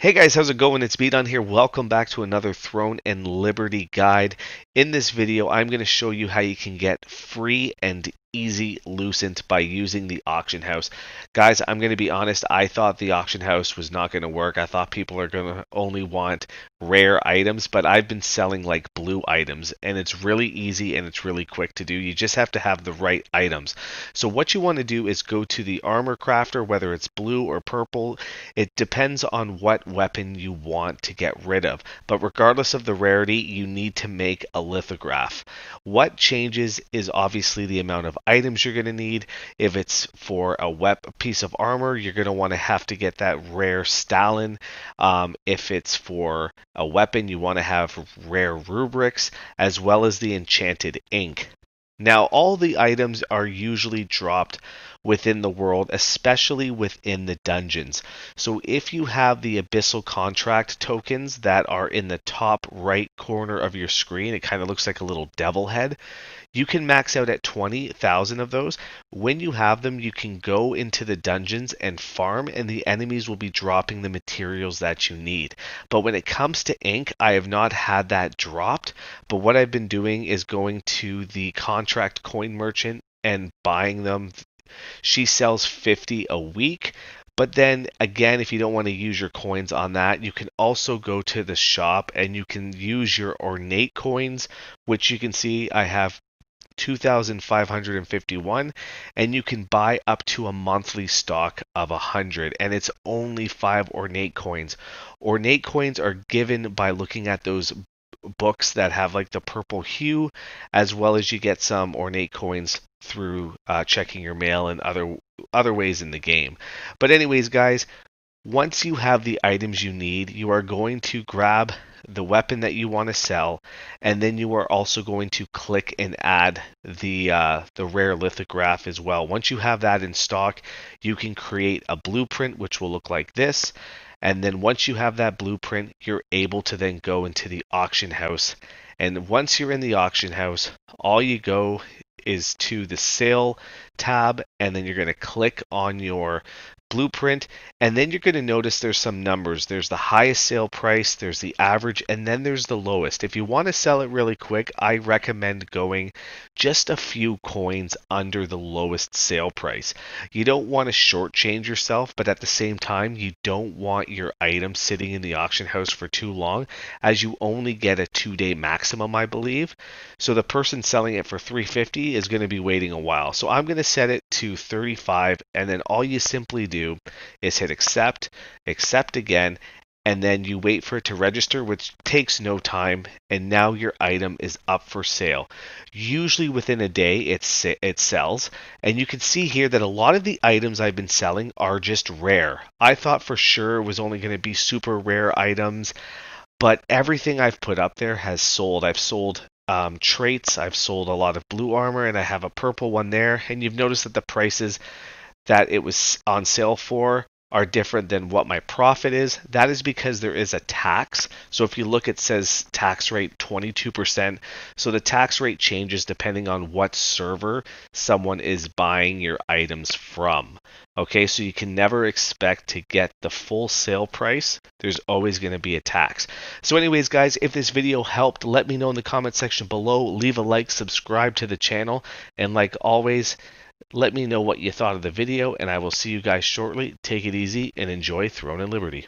Hey guys, how's it going? It's B Don here. Welcome back to another Throne and Liberty guide. In this video, I'm going to show you how you can get free and easy Lucent by using the auction house. Guys, I'm going to be honest, I thought the auction house was not going to work. I thought people are going to only want rare items, but I've been selling like blue items and it's really easy and it's really quick to do. You just have to have the right items. So what you want to do is go to the armor crafter, whether it's blue or purple. It depends on what weapon you want to get rid of. But regardless of the rarity, you need to make a lithograph. What changes is obviously the amount of items you're going to need. If it's for a wep- piece of armor, you're going to want to have to get that rare Stalin. Um, if it's for a weapon, you want to have rare Rubrix as well as the enchanted ink. Now, all the items are usually dropped within the world, especially within the dungeons. So if you have the Abyssal Contract tokens that are in the top right corner of your screen, it kind of looks like a little devil head. You can max out at 20,000 of those. When you have them, you can go into the dungeons and farm, and the enemies will be dropping the materials that you need. But when it comes to ink, I have not had that dropped. But what I've been doing is going to the contract coin merchant and buying them she sells 50 a week. But then again, if you don't want to use your coins on that, you can also go to the shop and you can use your ornate coins, which you can see I have 2551 and you can buy up to a monthly stock of 100 and it's only 5 ornate coins. Ornate coins are given by looking at those books that have like the purple hue as well as you get some ornate coins through uh, checking your mail and other other ways in the game. But anyways, guys, once you have the items you need, you are going to grab the weapon that you want to sell, and then you are also going to click and add the uh, the rare lithograph as well. Once you have that in stock, you can create a blueprint which will look like this. And then once you have that blueprint, you're able to then go into the auction house. And once you're in the auction house, all you go is to the sale tab and then you're going to click on your blueprint and then you're going to notice there's some numbers. There's the highest sale price there's the average and then there's the lowest. If you want to sell it really quick i recommend going just a few coins under the lowest sale price. You don't want to shortchange yourself but at the same time you don't want your item sitting in the auction house for too long as you only get a two day maximum i believe. So the person selling it for 350 is going to be waiting a while. So i'm going to set it to 35 and then all you simply do is hit accept, accept again, and then you wait for it to register, which takes no time, and now your item is up for sale. Usually within a day, it, it sells, and you can see here that a lot of the items I've been selling are just rare. I thought for sure it was only going to be super rare items, but everything I've put up there has sold. I've sold um, traits, I've sold a lot of blue armor, and I have a purple one there, and you've noticed that the prices that it was on sale for are different than what my profit is. That is because there is a tax. So if you look, it says tax rate 22%. So the tax rate changes depending on what server someone is buying your items from. Okay, so you can never expect to get the full sale price. There's always going to be a tax. So, anyways, guys, if this video helped, let me know in the comment section below. Leave a like, subscribe to the channel, and like always, let me know what you thought of the video, and I will see you guys shortly. Take it easy and enjoy Throne and Liberty.